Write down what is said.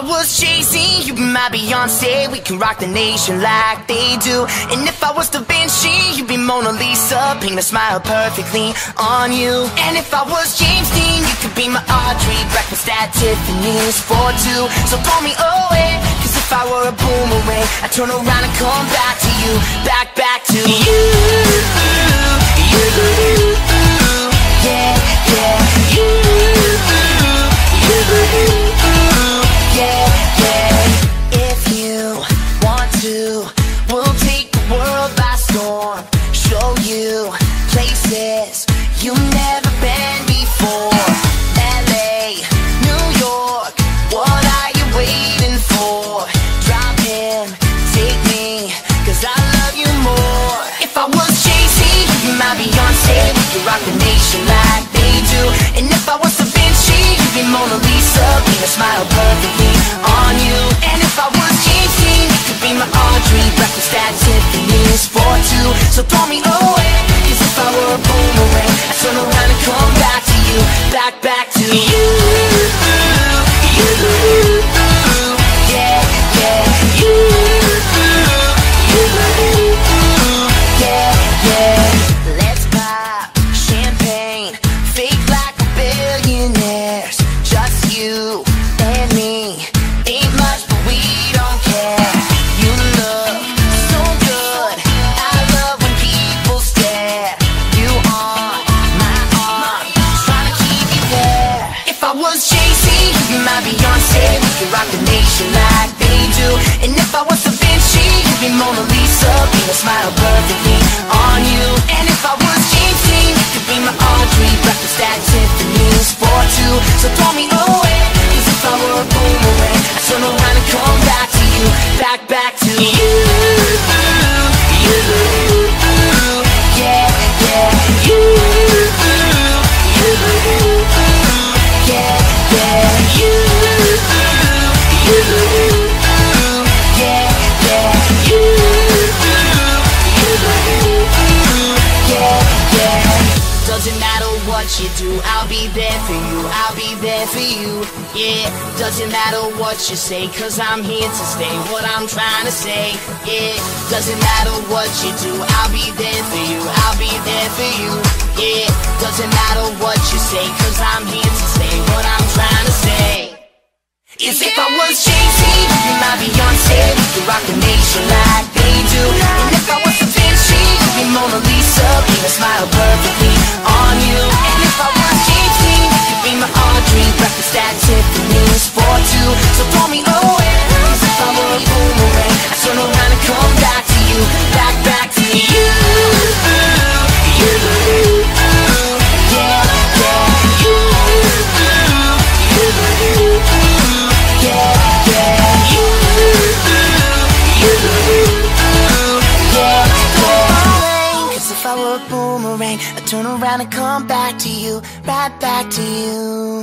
I was chasing you be my Beyonce, we can rock the nation like they do. And if I was Da Vinci, you'd be Mona Lisa, paint a smile perfectly on you. And if I was James Dean, you could be my Audrey, breakfast at Tiffany's for two. So pull me away, cause if I were a boomerang, I'd turn around and come back to you, back, back to you. You, yeah, my Beyonce, we could rock the nation like they do. And if I was Da Vinci, you'd be Mona Lisa, paint a smile perfectly on you. And if I was James Dean, you could be my Audrey, breakfast at Tiffany's for two. So throw me away, billionaires. Just you and me, ain't much, but we don't care. You look so good, I love when people stare. You on my arm, trying to keep you there. If I was Jay-Z, you'd be my Beyonce, we could rock the nation like they do. And if I was Da Vinci, you'd be Mona Lisa, paint a smile perfectly on you. And if I was James Dean, you could be my Audrey, breakfast at Tiffany's for. So throw me away, cause if I were a boomerang, I'd turn around and come back to you, back, back to. You, what you do, I'll be there for you, I'll be there for you, yeah. Doesn't matter what you say, cause I'm here to stay, what I'm trying to say, yeah. Doesn't matter what you do, I'll be there for you, I'll be there for you, yeah. Doesn't matter what you say, cause I'm here Audrey, breakfast at Tiffany's for two. So throw me away, cause if I were a boomerang, I'd turn around and come back to you, back, back to you. You, yeah, yeah, you, you, yeah, yeah, you, you, yeah, yeah. Cause if I were a boomerang, I'd turn around and come back to you, right back to you.